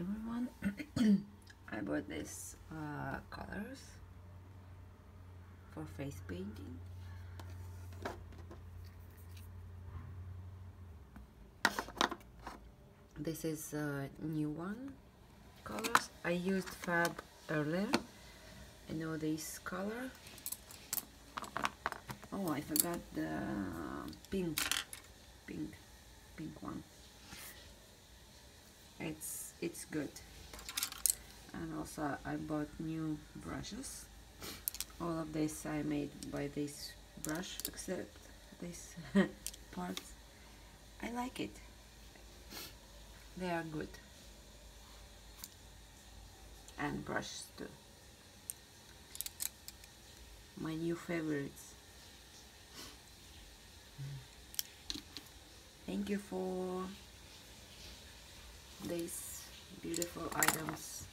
everyone I bought these uh, colors for face painting. This is a new one. Colors. I used fab earlier. I know this color. Oh I forgot the pink pink pink one it's good. And also I bought new brushes. All of this I made by this brush except this part I like it. They are good. And brushes too. My new favorites. Thank you for beautiful items